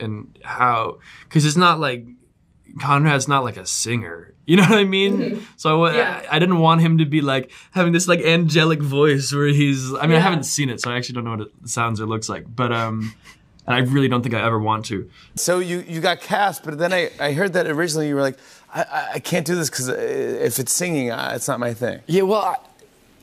and how because it's not like Conrad's not like a singer. You know what I mean? So I, Yeah. I, I didn't want him to be like having this like angelic voice where he's. I mean, I haven't seen it, so I actually don't know what it sounds or looks like. But um, and I really don't think I ever want to. So you, you got cast, but then I, I heard that originally you were like, I, I, I can't do this because if it's singing, uh, it's not my thing. Yeah, well, I,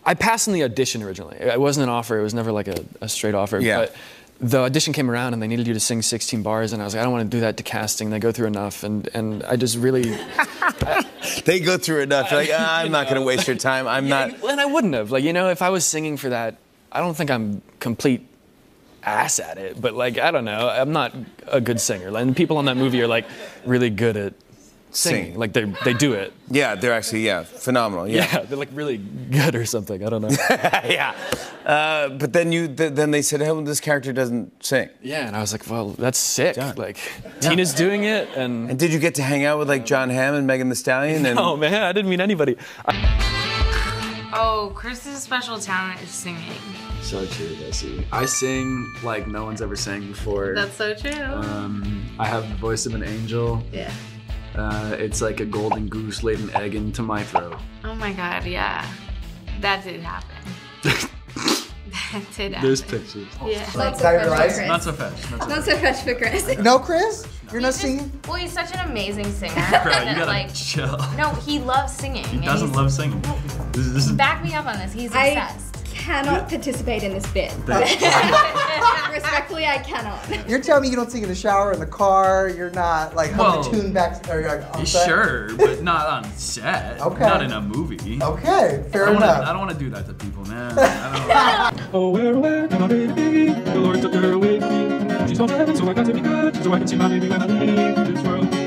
I passed in the audition originally. It wasn't an offer. It was never like a, a straight offer. Yeah. But the audition came around and they needed you to sing 16 bars, and I was like, I don't want to do that to casting. They go through enough, and and I just really. They go through enough. You're like, ah, I'm not going to waste your time. I'm not. And I wouldn't have. Like, you know, if I was singing for that, I don't think I'm complete ass at it. But like, I don't know. I'm not a good singer. And people on that movie are like really good at singing. Singing. Like they they do it. Yeah, they're actually, yeah, phenomenal. Yeah, Yeah. they're like really good or something. I don't know. yeah. Uh, but then you, th- then they said, oh, this character doesn't sing. yeah, and I was like, well, that's sick. Done. Like Tina's doing it, and. And did you get to hang out with like Jon Hamm and Megan Thee Stallion? And Oh man, I didn't meet anybody. Oh, Chris's special talent is singing. So true, Bessie. I sing like no one's ever sang before. That's so true. um, I have the voice of an angel. yeah. Uh, it's like a golden goose laid an egg into my throat. Oh my god, yeah. That did happen. that did happen. There's pictures. yeah. Not Is that your so fresh for Not so fast. Not so Not so fresh for Chris. No, Chris? You're not He's just- singing? Well, he's such an amazing singer. Bro, you gotta like, chill. no, he loves singing. He doesn't love singing. This, this is Back me up on this. He's obsessed. I obsessed. cannot participate in this bit. Respectfully, I cannot. You're telling me you don't sing in the shower, in the car, you're not like humming Well, a tune back or, like, on set? sure, but not on set. Okay. Not in a movie. Okay, fair don't, wanna, enough. I don't want to do that to people, man. I don't. Oh, where, where, my baby be? The Lord took her away from me. She's gone to heaven, so I got to be good, so I can see my baby when I leave this world.